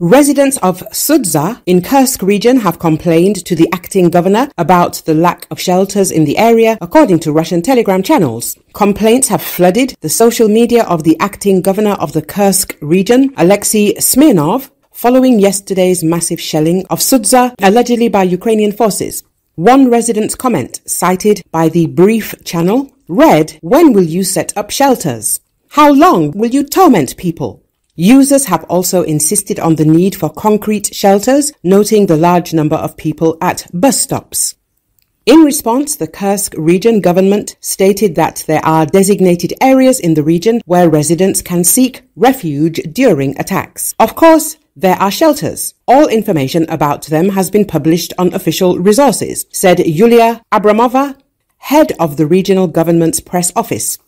Residents of Sudzha in Kursk region have complained to the acting governor about the lack of shelters in the area, according to Russian telegram channels. Complaints have flooded the social media of the acting governor of the Kursk region, Alexei Smirnov, following yesterday's massive shelling of Sudzha, allegedly by Ukrainian forces. One resident's comment, cited by the Brief channel, read, When will you set up shelters? How long will you torment people? Users have also insisted on the need for concrete shelters, noting the large number of people at bus stops. In response, the Kursk region government stated that there are designated areas in the region where residents can seek refuge during attacks. Of course, there are shelters. All information about them has been published on official resources, said Yulia Abramova, head of the regional government's press office.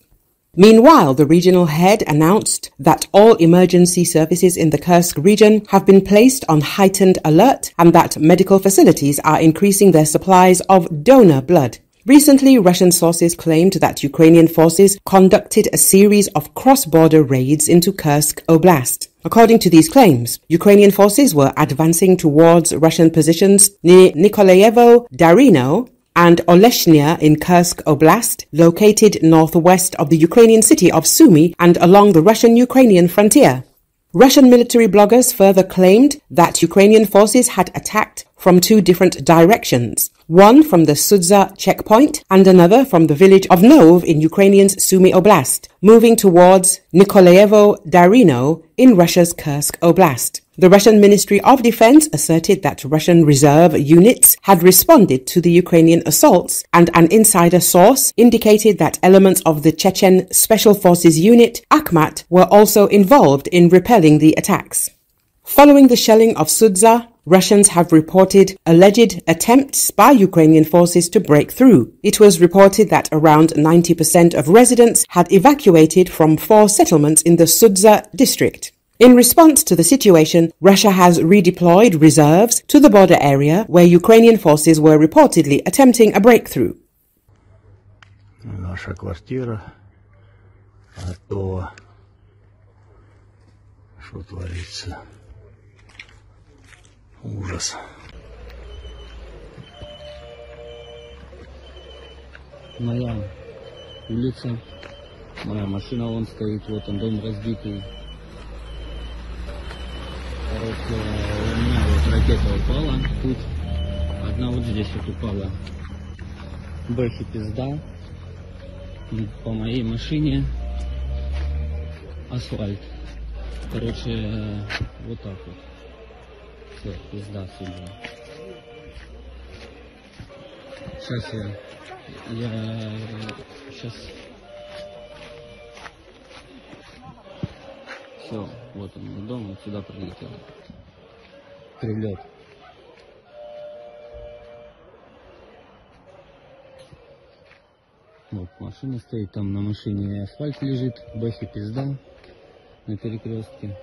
Meanwhile, the regional head announced that all emergency services in the Kursk region have been placed on heightened alert and that medical facilities are increasing their supplies of donor blood. Recently, Russian sources claimed that Ukrainian forces conducted a series of cross-border raids into Kursk Oblast. According to these claims, Ukrainian forces were advancing towards Russian positions near Nikolayevo Darino and Oleshnya in Kursk Oblast, located northwest of the Ukrainian city of Sumy and along the Russian-Ukrainian frontier. Russian military bloggers further claimed that Ukrainian forces had attacked from two different directions, one from the Sudzha checkpoint and another from the village of Nov in Ukrainian's Sumy Oblast, moving towards Nikolayevo Darino in Russia's Kursk Oblast. The Russian Ministry of Defense asserted that Russian reserve units had responded to the Ukrainian assaults, and an insider source indicated that elements of the Chechen Special Forces unit, Akhmat, were also involved in repelling the attacks. Following the shelling of Sudzha, Russians have reported alleged attempts by Ukrainian forces to break through. It was reported that around 90% of residents had evacuated from four settlements in the Sudzha district. In response to the situation, Russia has redeployed reserves to the border area where Ukrainian forces were reportedly attempting a breakthrough. Наша квартира готова. Что творится? Ужас. Моя улица, моя машина вон стоит, вот он дом разбитый. Короче, у меня вот ракета упала тут. Одна вот здесь вот упала. Бэхи пизда. По моей машине асфальт. Короче, вот так вот. Все, пизда судьба. Сейчас я... Я... Сейчас... Все, вот он мой дом, вот сюда прилетел. Прилет. Вот машина стоит, там на машине асфальт лежит, бэхи пизда на перекрестке.